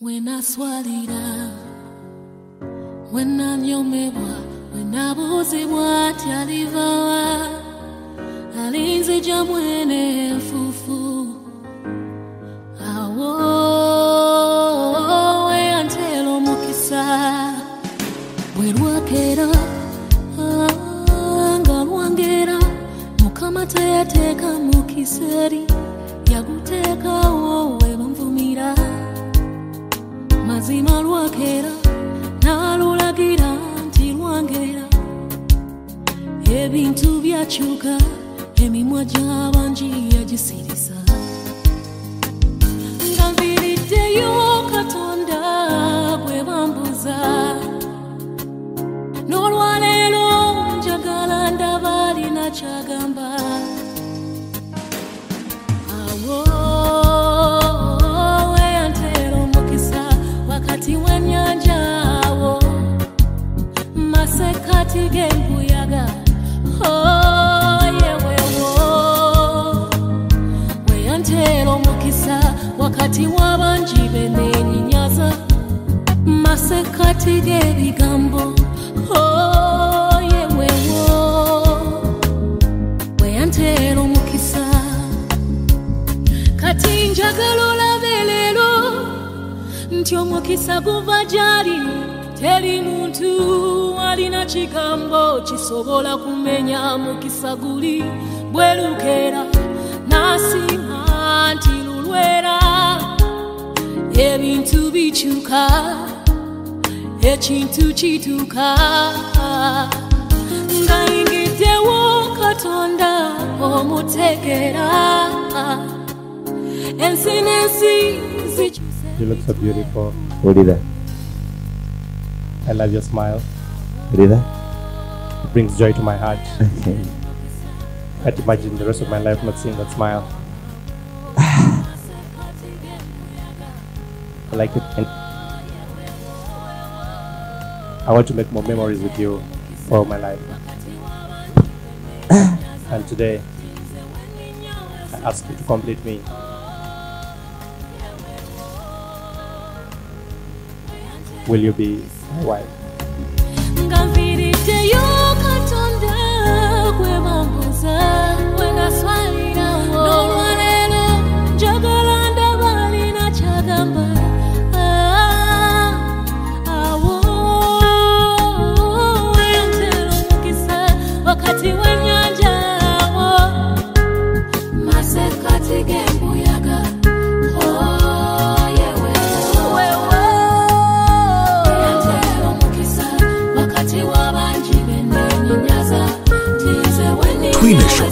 wenaswalira wenanyomebwa wenabuuzibwa tyalivawa alinzija mwene enfuufu awo weyantera omukisa bwe lwakeera ah, nga lwangera mukama teyateeka mukisa eri yaguteekawo we banvumira mazima lwakeera n'alulagira nti lwangera ebintu byakyuka emimwa gy'abangi yagisirisa nga nviiriddeyo katonda gwe bambuza. N'olwaleero njagala ndaba alina kyagamba. Awo wakati w'abangi beneenyinyaza masekati g'ebigambo Oh, yewewo weyantera omukisa kati njagala olabe leero nti omukisa guva gyali teri muntu alina kigambo kisobola kumenya mukisa guli bwerukeera n'asinga nti lulwera. Ebintu bikyuka ekintu kituuka nga yingiddewo katonda omutegeera. Ensi n'ensi zikyuse I love your smile. That? It brings joy to my heart. Can't imagine the rest of my life not seeing that smile. I like it. And I want to make more memories with you for all my life. and today, I ask you to complete me. Will you be my wife? Wakati w'abangi